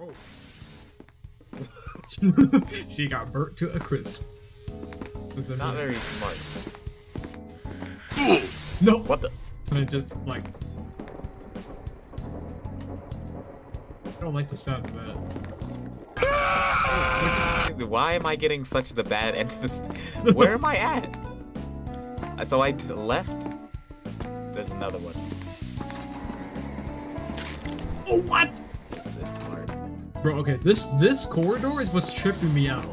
Oh. she got burnt to a crisp. Not very smart. No. What the? And I just like. I don't like the sound of that. Why am I getting such the bad end of this? Where am I at? Uh, So I left. There's another one. Oh what? It's, it's smart. Bro, okay, this this corridor is what's tripping me out.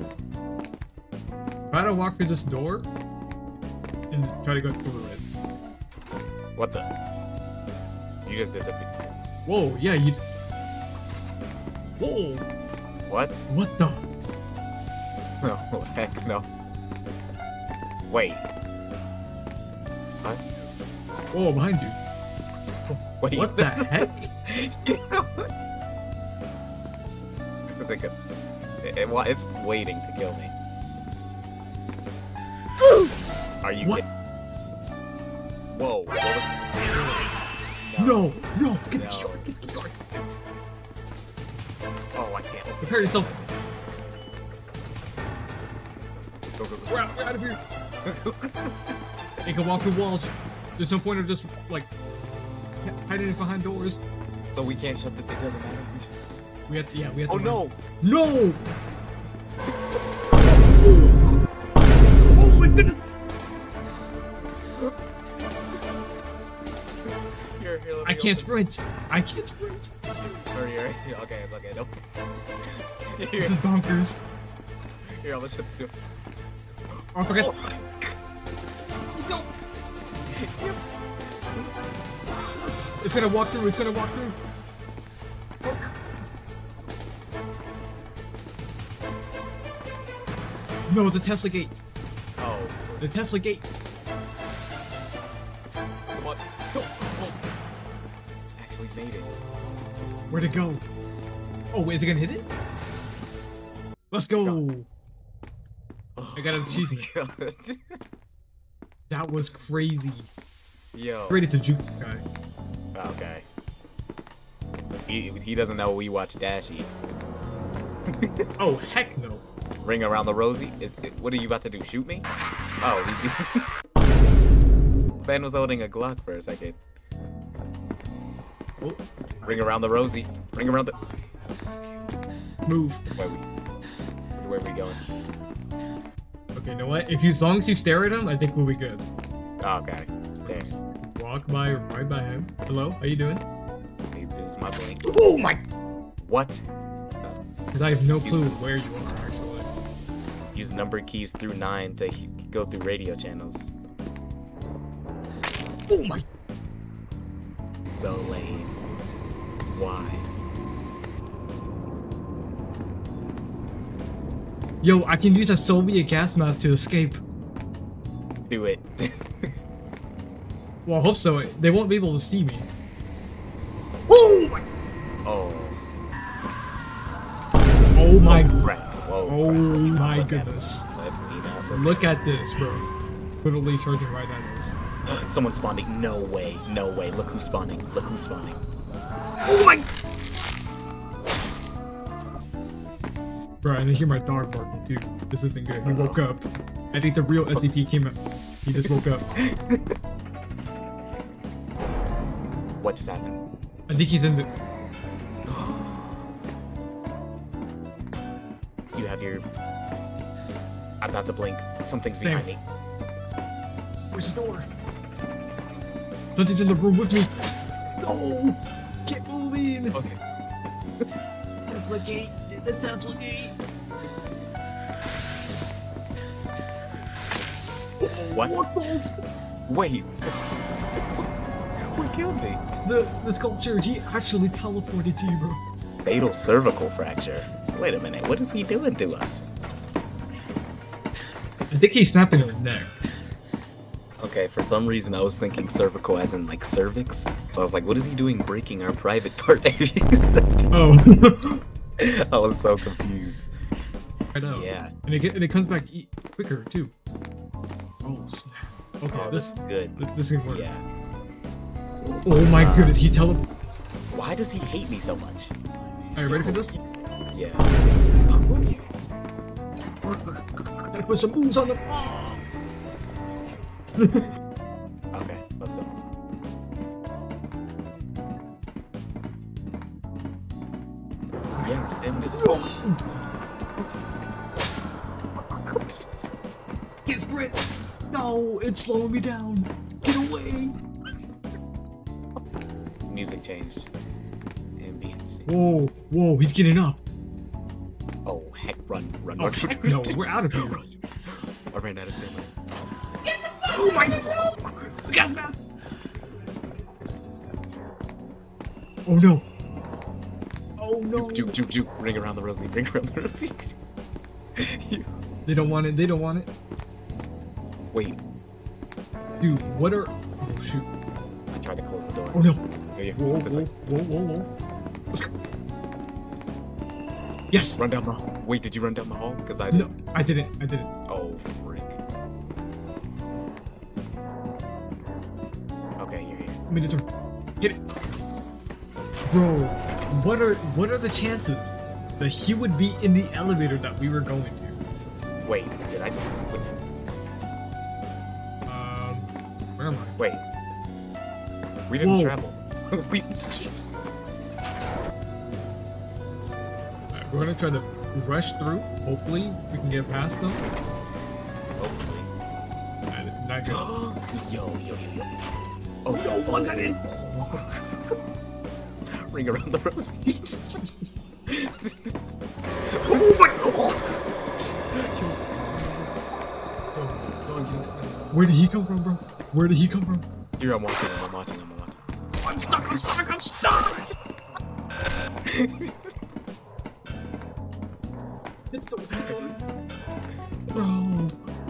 If I don't walk through this door and try to go through it. What the? You just disappeared. Whoa, yeah, you. Whoa, What? what the? No, heck no. Wait. What? Whoa, behind you. Wait. What the heck? Think it, it, it's waiting to kill me. Are you What? kidding? Whoa. what was- No, no, get the No. key card, get the. Oh, I can't. Prepare yourself. Go, go, We're out, we're out of here. go. You can walk through walls. There's no point of just like hiding it behind doors. so we can't shut the. It doesn't matter. We have, yeah, we have. Oh to no! No! Oh my goodness! Here, here, I can't open- sprint. I can't sprint. Hurry, hurry. Okay, it's okay. Nope. This Here, is bonkers. here, let's shut the door. Oh, forget. Oh my Let's go. It's gonna walk through. It's gonna walk through. No, the Tesla gate. Oh, The Tesla gate. come on. Go. Oh. Actually made it. Where'd it go? Oh, wait, is it gonna hit it? Let's go. Oh, I got an oh achievement. That was crazy. Yo. Ready to juke this guy. Okay. He, he doesn't know we watch Dashy. Oh, heck no. Ring around the rosy. Is what are you about to do? Shoot me? Oh, Ben was holding a Glock for a second. Oh, Ring around the rosy. Ring around the. move. Where we? Where we going? Okay, you know what? If you, as long as you stare at him, I think we'll be good. Okay. Stay. Walk by right by him. Hello, how you doing? He my blink. Oh my! What? Because I have no clue where you are. Use number keys through nine to go through radio channels. Oh my! So lame. Why? Yo, I can use a Soviet gas mask to escape. Do it. Well, I hope so. They won't be able to see me. My! Whoa. Oh my Look goodness! it. Let me not look Look at this, bro. Literally charging right at us. Someone's spawning. No way. No way. Look who's spawning. Look who's spawning. Oh my! Bro, and I hear my dog barking too. This isn't good. He woke up. I think the real SCP came up. He just woke up. What just happened? I think he's in the. You have your. I'm about to blink. Something's behind me. Where's the door? Something's in the room with me. No! Keep moving! Okay. Tesla gate! The Tesla gate! What? the? Wait. what killed me? The, the sculpture, he actually teleported to you, bro. Fatal cervical fracture. Wait a minute. What is he doing to us? I think he's snapping her neck. Okay, for some reason I was thinking cervical as in like cervix. So I was like, what is he doing breaking our private part? Oh. I was so confused. I know. Yeah. And it, and it comes back e- quicker, too. Oh, snap. Okay, Oh, this, this is good. this, is work. Yeah. Oh my goodness, he teleported. Why does he hate me so much? Are you ready for this? Yeah. Gotta put some moves on them. Okay, let's go. Yeah, stamina just. Get sprint! No, it's slowing me down. Get away! Music changed. Ambience. Whoa, whoa, he's getting up. Oh heck, run, run, Oh run. heck no, we're out of here. I ran out of stamina. Oh my god! Gas mask! Oh no! Oh no! Juke, juke, juke. Ring around the rosy. Ring around the rosy. They don't want it, they don't want it. Wait, Dude, what are. Oh shoot. I tried to close the door. Oh no! Yeah, yeah. Whoa, This whoa, whoa, whoa, whoa. Let's go. Yes! Run down the. Wait, did you run down the hall? Because I didn't. No, I didn't, I didn't. Oh, freak. Okay, you're here. I mean, it's a- Hit it! Bro, what are what are the chances that he would be in the elevator that we were going to? Wait, did I just. Wait, Um, where am I? wait. We didn't Whoa. travel. we. We're gonna try to rush through. Hopefully, we can get past them. Hopefully. And it's not good. yo, yo, yo, yo. Oh, no, one got in. Ring around the rosy. oh my god! Yo. No, no, I'm getting smacked. Where did he come from, bro? Where did he come from? Here, I'm watching him, I'm watching him, I'm watching I'm stuck, I'm stuck, I'm stuck!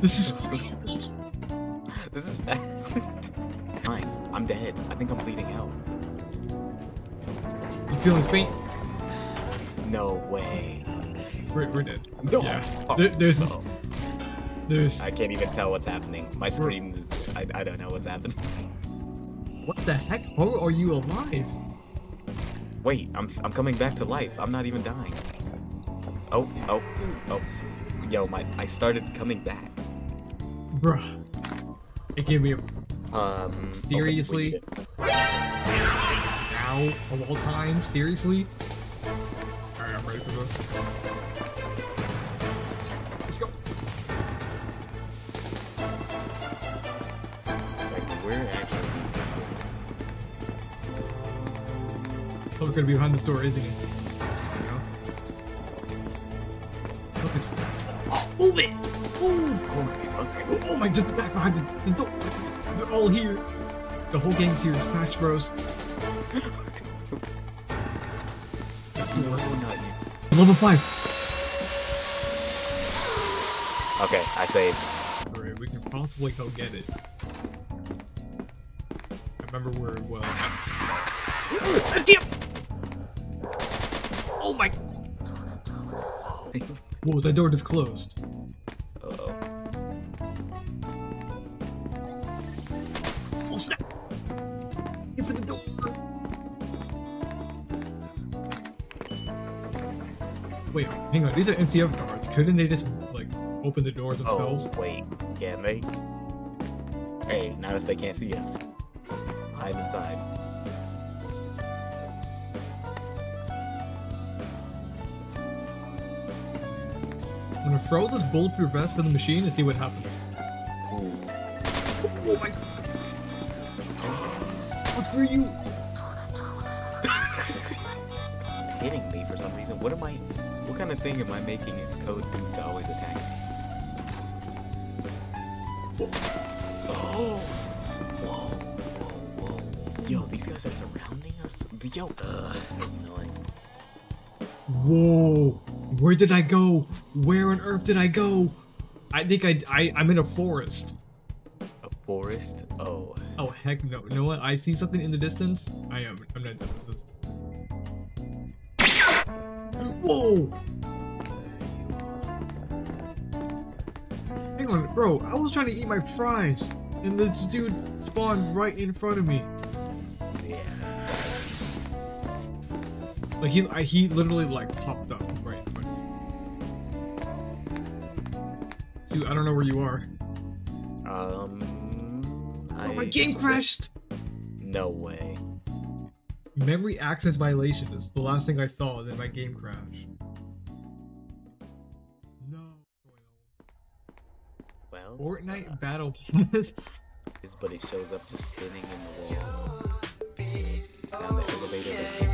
this is This is bad. Fine, I'm dead. I think I'm bleeding out. You feeling faint? No way. We're, we're dead. No. Yeah. Oh, There- there's no- no. There's I can't even tell what's happening. My screen is. I, I don't know what's happening. what the heck? How are you alive? Wait, I'm I'm coming back to life. I'm not even dying. Oh, oh, oh. Yo, my I started coming back. Bruh. It gave me a Um. Seriously? need now of all time. Seriously? Alright, I'm ready for this. Let's go. Like, where actually? It's gonna be behind this door, isn't it? You know? Look, it's. Move it! Move! Oh my god. Oh my, just back behind the, the door. They're all here. The whole gang's here. Smash Bros. No, not you. Level 5. Okay, I saved. Alright, we can possibly go get it. I remember where it was. Damn! Oh my! God Whoa, that door just closed. Wait, hang on, these are MTF cards. Couldn't they just, like, open the door themselves? Oh wait, can they? Hey, not if they can't see us. Hide inside. I'm gonna throw this bulletproof vest for the machine and see what happens. Ooh. Oh my god! Screw you! hitting me for some reason. What am I? What kind of thing am I making its code do to always attack me? Oh! Whoa! Whoa! Whoa! Yo, these guys are surrounding us. Yo! Ugh, that's annoying. Whoa! Where did I go? Where on earth did I go? I think I, I I'm in a forest. A forest? Oh. Oh heck no! You know what? I see something in the distance. I am. I'm not done with this. Whoa! On, bro. I was trying to eat my fries, and this dude spawned right in front of me. Yeah. Like he, I, he literally like popped up right in front of me. Dude, I don't know where you are. Um. Oh, my game crashed. No way. Memory access violation is the last thing I saw, then my game crashed. Fortnite uh, Battle Pass. is but it shows up just spinning in the wall. Down the elevator